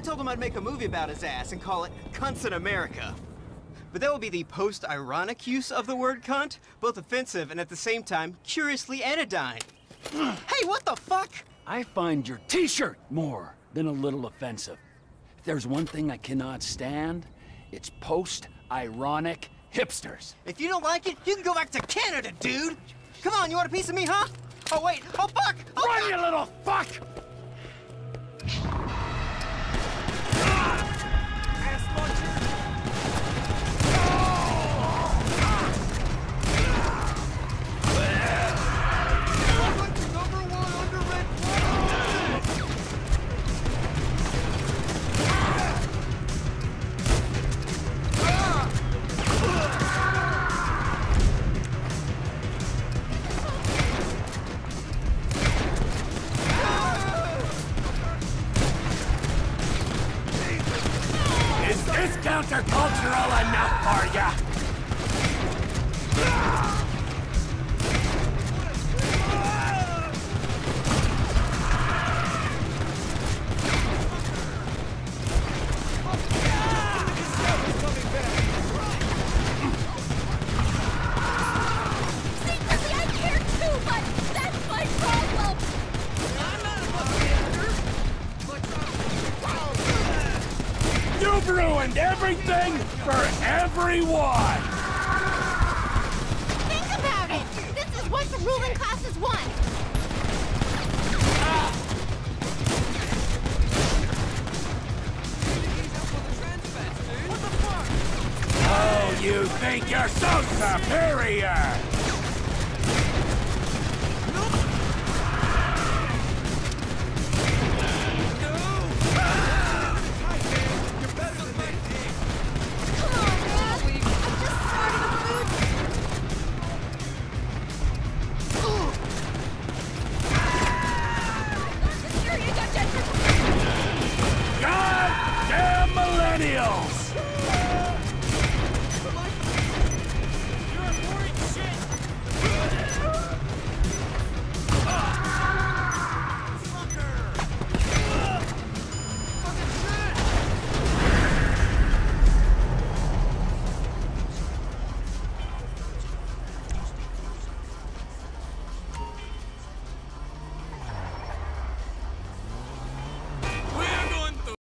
told him I'd make a movie about his ass and call it Cunts in America. But that will be the post-ironic use of the word cunt, both offensive and at the same time curiously anodyne. hey, what the fuck? I find your t-shirt more than a little offensive. If there's one thing I cannot stand, it's post-ironic hipsters. If you don't like it, you can go back to Canada, dude! Come on, you want a piece of me, huh? Oh, wait. Oh, fuck! Oh, Run, you little fuck! Countercultural enough for ya? You've ruined everything for everyone! Think about it. This is what the ruling classes want. Oh, you think you're so superior!